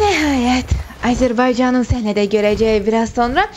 Ve nihayet. Azerbaycan'ın senede göreceği biraz sonra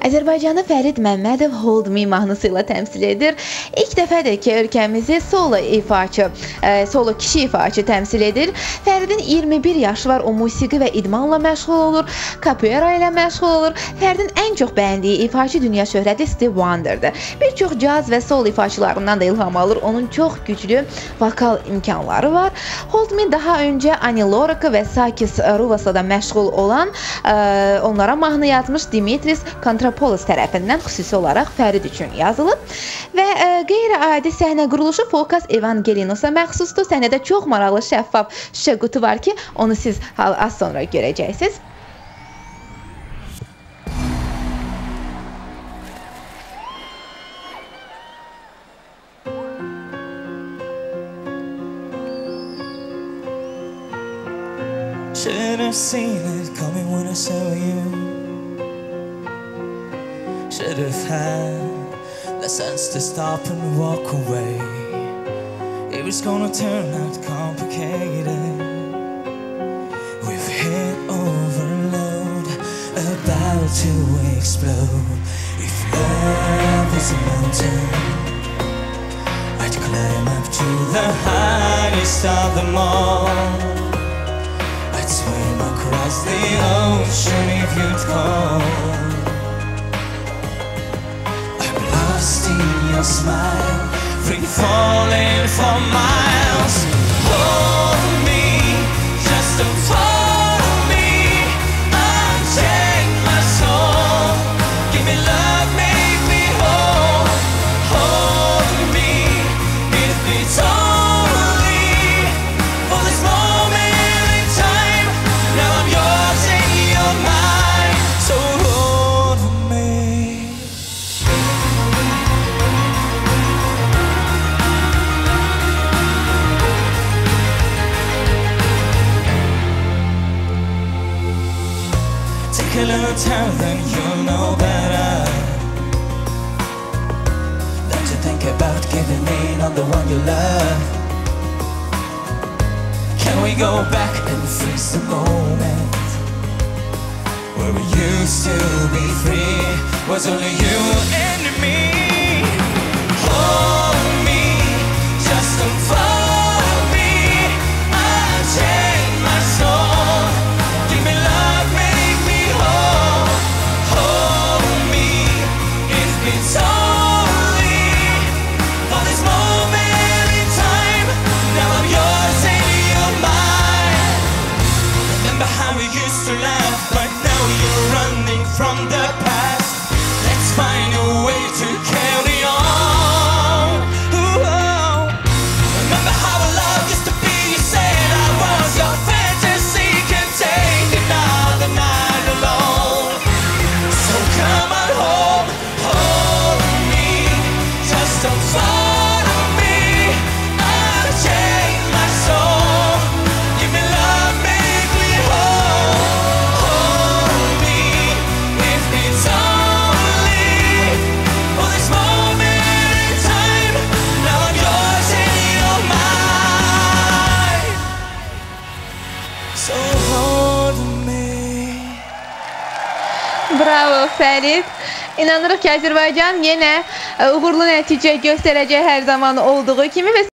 Azərbaycanı Fərid Məmmədov Hold Me mahnısı ilə təmsil edir. İlk dəfədir ki, ölkəmizi solo ifaçı, e, solo kişi ifaçı təmsil edir. Fəridin 21 yaşı var, o musiqi və idmanla məşğul olur, kapoeira ilə məşğul olur. Fəridin ən çox bəyəndiyi ifaçı dünya şöhrətli Steve Wonder'dır. Bir çox caz və solo ifaçılarından da ilham alır. Onun çox güclü vokal imkanları var. Hold Me daha öncə Ani Lorca və Sakis Ruvasla da məşğul olan, ə, onlara mahnı yazmış Dimitris Kontrapolis tərəfindən xüsusi olaraq Fərid üçün yazılıb və ə, qeyri-adi səhnə quruluşu Fokas Evangelinosa məxsusdur. Səhnədə çox maraqlı şəffaf şüşə qutu var ki, onu siz az sonra görəcəksiniz. Should have seen it coming when I saw you. Should have had the sense to stop and walk away. It was gonna turn out complicated. We've hit overload, about to explode. If love is a mountain, I'd climb up to the highest of them all. I'd swim across the ocean if you'd call. Smile, free falling for miles. A little time, then you'll know better. Don't you think about giving in on the one you love. Can we go back and freeze the moment where we used to be free? Was only you Bravo Fərid. İnanırıq ki, Azərbaycan yenə ə, uğurlu nəticə göstərəcək hər zaman olduğu kimi